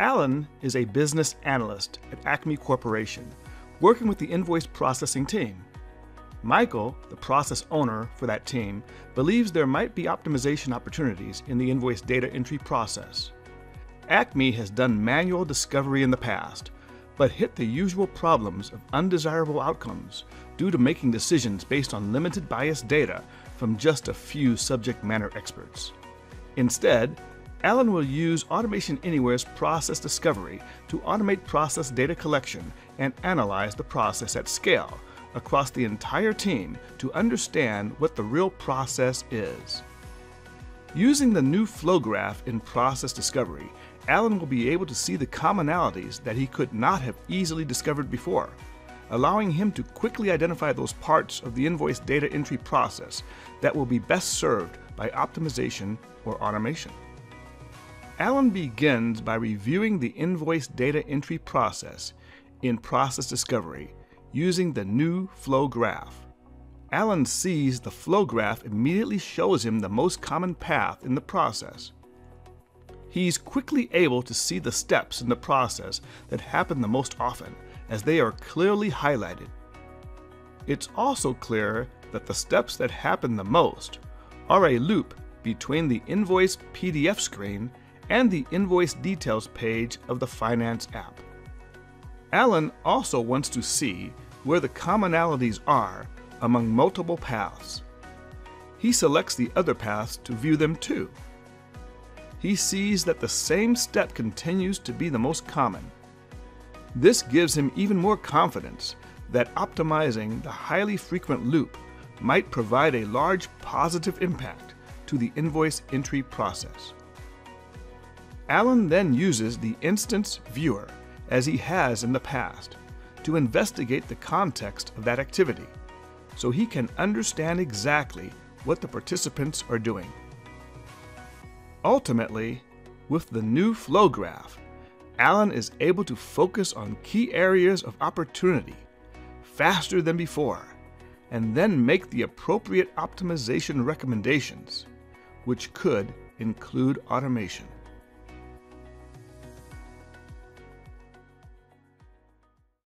Alan is a business analyst at Acme Corporation, working with the invoice processing team. Michael, the process owner for that team, believes there might be optimization opportunities in the invoice data entry process. Acme has done manual discovery in the past, but hit the usual problems of undesirable outcomes due to making decisions based on limited bias data from just a few subject matter experts. Instead, Alan will use Automation Anywhere's process discovery to automate process data collection and analyze the process at scale across the entire team to understand what the real process is. Using the new flow graph in Process Discovery, Alan will be able to see the commonalities that he could not have easily discovered before, allowing him to quickly identify those parts of the invoice data entry process that will be best served by optimization or automation. Alan begins by reviewing the invoice data entry process in Process Discovery using the new flow graph. Alan sees the flow graph immediately shows him the most common path in the process. He's quickly able to see the steps in the process that happen the most often, as they are clearly highlighted. It's also clear that the steps that happen the most are a loop between the invoice PDF screen and the invoice details page of the Finance app. Alan also wants to see where the commonalities are among multiple paths. He selects the other paths to view them too. He sees that the same step continues to be the most common. This gives him even more confidence that optimizing the highly frequent loop might provide a large positive impact to the invoice entry process. Alan then uses the instance viewer, as he has in the past, to investigate the context of that activity so he can understand exactly what the participants are doing. Ultimately, with the new flow graph, Alan is able to focus on key areas of opportunity faster than before and then make the appropriate optimization recommendations, which could include automation.